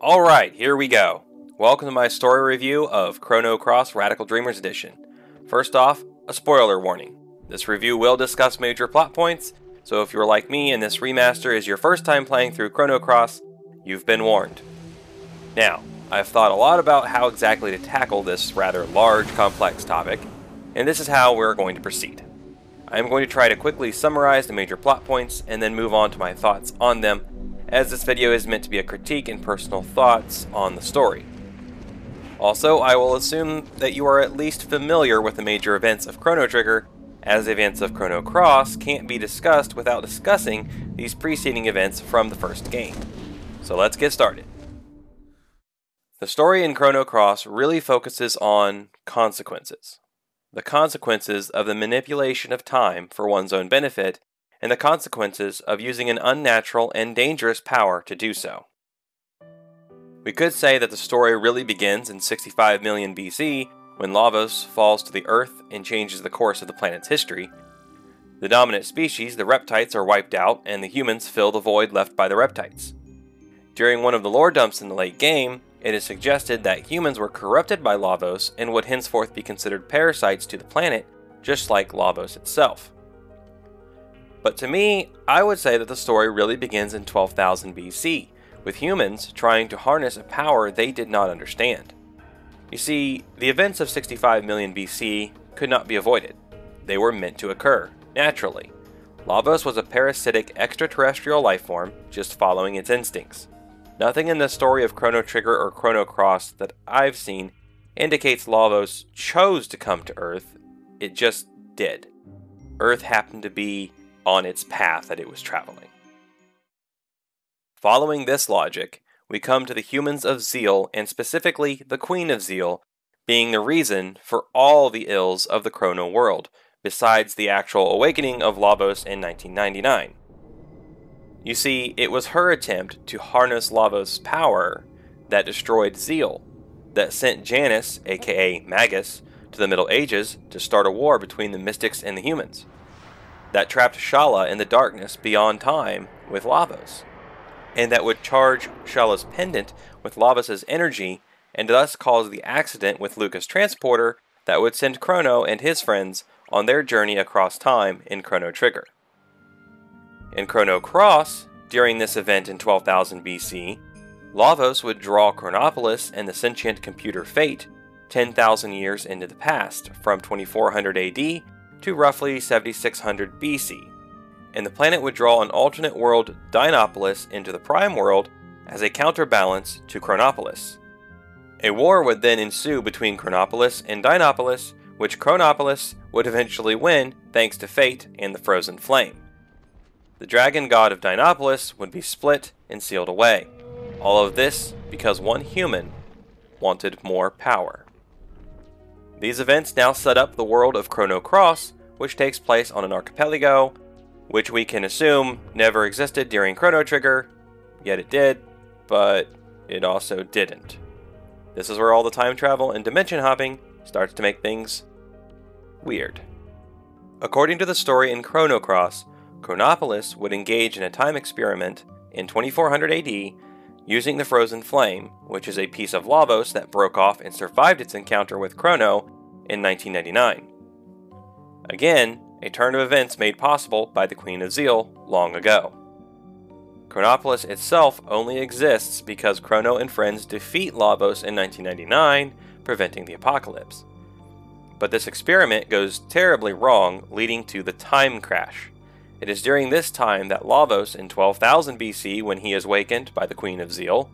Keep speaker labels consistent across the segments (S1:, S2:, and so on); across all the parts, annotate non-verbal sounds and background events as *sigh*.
S1: Alright, here we go. Welcome to my story review of Chrono Cross Radical Dreamers Edition. First off, a spoiler warning. This review will discuss major plot points, so if you're like me and this remaster is your first time playing through Chrono Cross, you've been warned. Now, I've thought a lot about how exactly to tackle this rather large, complex topic, and this is how we're going to proceed. I am going to try to quickly summarize the major plot points and then move on to my thoughts on them as this video is meant to be a critique and personal thoughts on the story. Also, I will assume that you are at least familiar with the major events of Chrono Trigger, as events of Chrono Cross can't be discussed without discussing these preceding events from the first game. So let's get started. The story in Chrono Cross really focuses on consequences. The consequences of the manipulation of time for one's own benefit and the consequences of using an unnatural and dangerous power to do so. We could say that the story really begins in 65 million BC when Lavos falls to the Earth and changes the course of the planet's history. The dominant species, the Reptites, are wiped out, and the humans fill the void left by the Reptites. During one of the lore dumps in the late game, it is suggested that humans were corrupted by Lavos and would henceforth be considered parasites to the planet, just like Lavos itself. But to me, I would say that the story really begins in 12,000 BC, with humans trying to harness a power they did not understand. You see, the events of 65 million BC could not be avoided. They were meant to occur, naturally. Lavos was a parasitic extraterrestrial lifeform, just following its instincts. Nothing in the story of Chrono Trigger or Chrono Cross that I've seen indicates Lavos chose to come to Earth, it just did. Earth happened to be on its path that it was traveling. Following this logic, we come to the humans of Zeal, and specifically the Queen of Zeal, being the reason for all the ills of the Chrono world, besides the actual awakening of Lavos in 1999. You see, it was her attempt to harness Lavos' power that destroyed Zeal, that sent Janus, aka Magus, to the Middle Ages to start a war between the mystics and the humans that trapped Schala in the darkness beyond time with Lavos, and that would charge Schala's pendant with Lavos' energy and thus cause the accident with Luca's transporter that would send Crono and his friends on their journey across time in Chrono Trigger. In Chrono Cross, during this event in 12,000 BC, Lavos would draw Chronopolis and the sentient computer Fate 10,000 years into the past, from 2400 AD to roughly 7600 BC, and the planet would draw an alternate world Dinopolis into the Prime World as a counterbalance to Chronopolis. A war would then ensue between Chronopolis and Dinopolis, which Chronopolis would eventually win thanks to fate and the Frozen Flame. The dragon god of Dinopolis would be split and sealed away. All of this because one human wanted more power. These events now set up the world of Chrono Cross, which takes place on an archipelago, which we can assume never existed during Chrono Trigger, yet it did, but it also didn't. This is where all the time travel and dimension hopping starts to make things weird. According to the story in Chrono Cross, Chronopolis would engage in a time experiment in 2400 AD using the Frozen Flame, which is a piece of Lavos that broke off and survived its encounter with Crono in 1999. Again, a turn of events made possible by the Queen of Zeal long ago. Chronopolis itself only exists because Crono and friends defeat Lavos in 1999, preventing the apocalypse. But this experiment goes terribly wrong, leading to the time crash. It is during this time that Lavos in 12,000 BC, when he is wakened by the Queen of Zeal,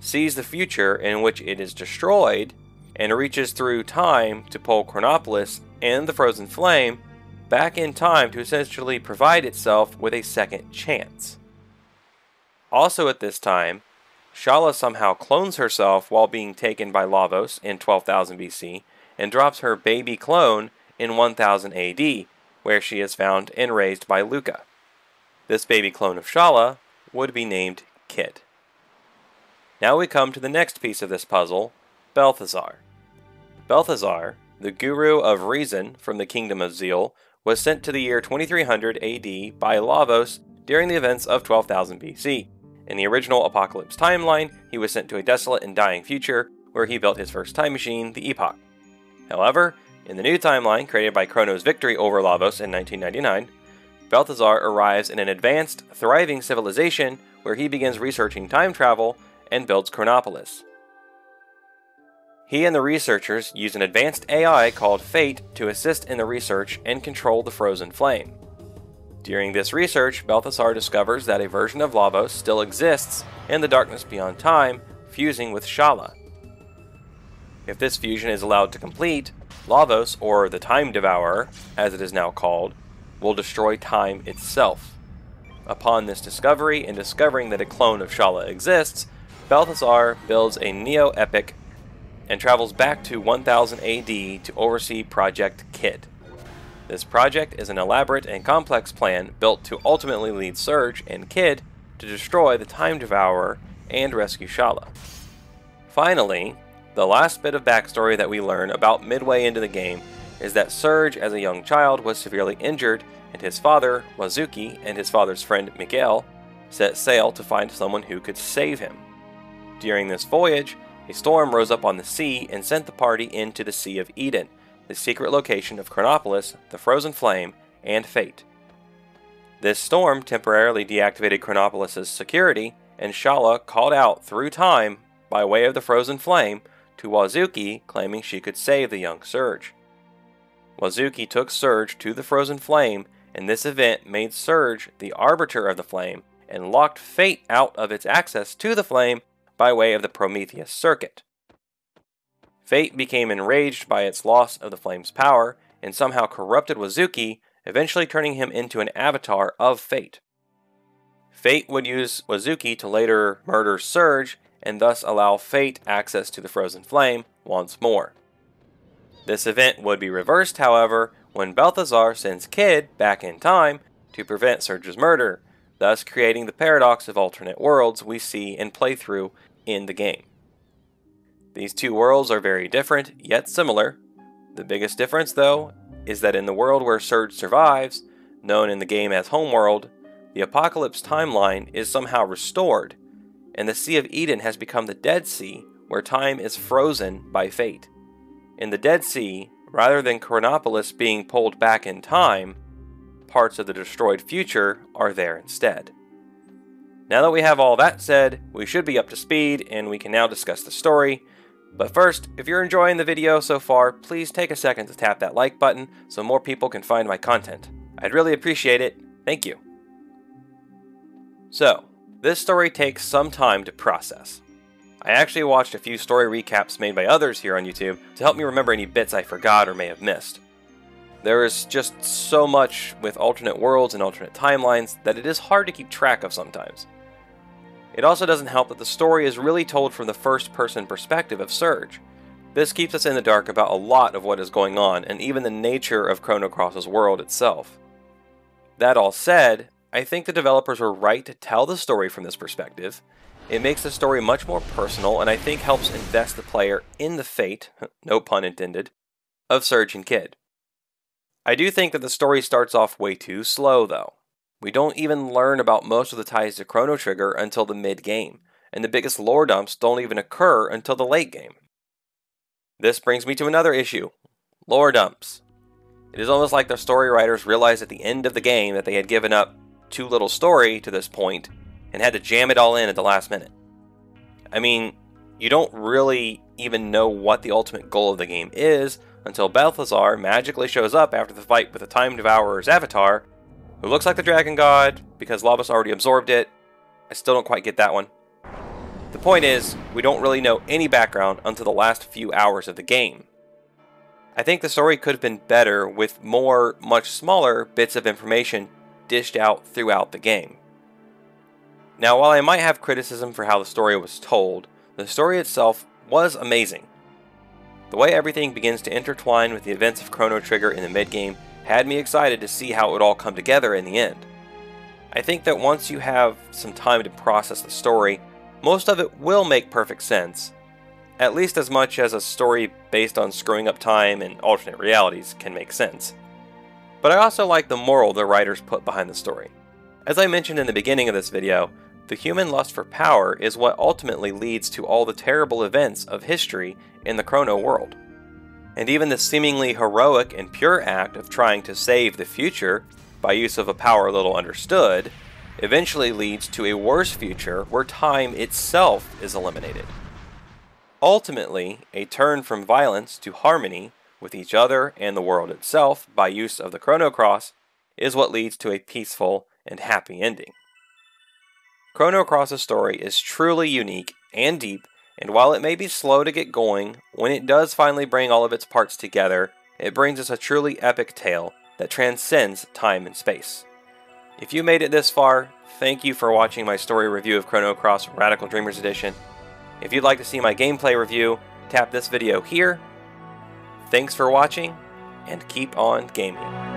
S1: sees the future in which it is destroyed and reaches through time to pull Chronopolis and the Frozen Flame back in time to essentially provide itself with a second chance. Also at this time, Schala somehow clones herself while being taken by Lavos in 12,000 BC and drops her baby clone in 1000 AD, where she is found and raised by Luca. This baby clone of Schala would be named Kid. Now we come to the next piece of this puzzle, Balthazar. Balthazar, the guru of reason from the kingdom of Zeal, was sent to the year 2300 AD by Lavos during the events of 12,000 BC, In the original Apocalypse timeline, he was sent to a desolate and dying future where he built his first time machine, the Epoch. However, in the new timeline created by Crono's victory over Lavos in 1999, Balthazar arrives in an advanced, thriving civilization where he begins researching time travel and builds Chronopolis. He and the researchers use an advanced AI called Fate to assist in the research and control the frozen flame. During this research, Balthazar discovers that a version of Lavos still exists in the darkness beyond time, fusing with Schala. If this fusion is allowed to complete, Lavos, or the Time Devourer, as it is now called, will destroy time itself. Upon this discovery and discovering that a clone of Schala exists, Balthazar builds a Neo Epoch and travels back to 1000 AD to oversee Project Kid. This project is an elaborate and complex plan built to ultimately lead Serge and Kid to destroy the Time Devourer and rescue Schala. Finally, the last bit of backstory that we learn about midway into the game is that Serge, as a young child, was severely injured, and his father, Wazuki, and his father's friend, Miguel, set sail to find someone who could save him. During this voyage, a storm rose up on the sea and sent the party into the Sea of Eden, the secret location of Chronopolis, the Frozen Flame, and Fate. This storm temporarily deactivated Chronopolis' security, and Schala called out through time by way of the Frozen Flame to Wazuki, claiming she could save the young Serge. Wazuki took Serge to the Frozen Flame, and this event made Serge the arbiter of the flame and locked Fate out of its access to the flame by way of the Prometheus circuit. Fate became enraged by its loss of the flame's power and somehow corrupted Wazuki, eventually turning him into an avatar of Fate. Fate would use Wazuki to later murder Serge and thus allow Fate access to the frozen flame once more. This event would be reversed, however, when Balthazar sends Kid back in time to prevent Serge's murder, thus creating the paradox of alternate worlds we see and play through in the game. These two worlds are very different, yet similar. The biggest difference, though, is that in the world where Serge survives, known in the game as Homeworld, the Apocalypse timeline is somehow restored, and the Sea of Eden has become the Dead Sea, where time is frozen by fate. In the Dead Sea, rather than Chronopolis being pulled back in time, parts of the destroyed future are there instead. Now that we have all that said, we should be up to speed and we can now discuss the story. But first, if you're enjoying the video so far, please take a second to tap that like button so more people can find my content. I'd really appreciate it. Thank you. So, this story takes some time to process. I actually watched a few story recaps made by others here on YouTube to help me remember any bits I forgot or may have missed. There is just so much with alternate worlds and alternate timelines that it is hard to keep track of sometimes. It also doesn't help that the story is really told from the first person perspective of Serge. This keeps us in the dark about a lot of what is going on and even the nature of Chrono Cross's world itself. That all said, I think the developers were right to tell the story from this perspective. It makes the story much more personal and I think helps invest the player in the fate, *laughs* no pun intended, of Serge and Kid. I do think that the story starts off way too slow though. We don't even learn about most of the ties to Chrono Trigger until the mid game, and the biggest lore dumps don't even occur until the late game. This brings me to another issue lore dumps. It is almost like the story writers realized at the end of the game that they had given up too little story to this point and had to jam it all in at the last minute. I mean, you don't really even know what the ultimate goal of the game is until Balthazar magically shows up after the fight with the Time Devourer's avatar who looks like the Dragon God because Lavos already absorbed it. I still don't quite get that one. The point is, we don't really know any background until the last few hours of the game. I think the story could have been better with more, much smaller bits of information dished out throughout the game. Now, while I might have criticism for how the story was told, the story itself was amazing. The way everything begins to intertwine with the events of Chrono Trigger in the mid game had me excited to see how it would all come together in the end. I think that once you have some time to process the story, most of it will make perfect sense, at least as much as a story based on screwing up time and alternate realities can make sense. But I also like the moral the writers put behind the story. As I mentioned in the beginning of this video, The human lust for power is what ultimately leads to all the terrible events of history in the Chrono world. And even the seemingly heroic and pure act of trying to save the future by use of a power little understood eventually leads to a worse future where time itself is eliminated. Ultimately, a turn from violence to harmony with each other and the world itself by use of the Chrono Cross is what leads to a peaceful and happy ending. Chrono Cross's story is truly unique and deep, and while it may be slow to get going, when it does finally bring all of its parts together, it brings us a truly epic tale that transcends time and space. If you made it this far, thank you for watching my story review of Chrono Cross Radical Dreamers Edition. If you'd like to see my gameplay review, tap this video here. Thanks for watching, and keep on gaming.